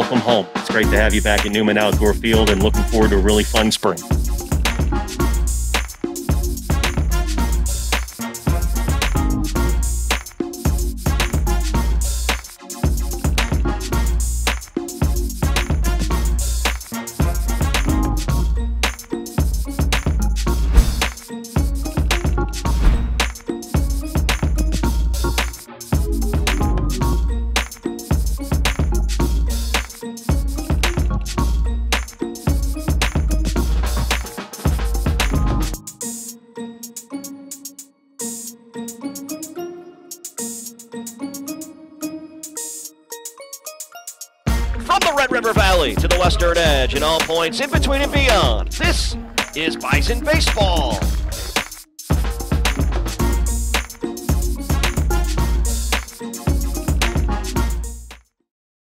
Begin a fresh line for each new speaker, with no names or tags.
welcome home. It's great to have you back at Newman Outdoor Field and looking forward to a really fun spring.
From the Red River Valley to the Western Edge and all points in between and beyond, this is Bison Baseball.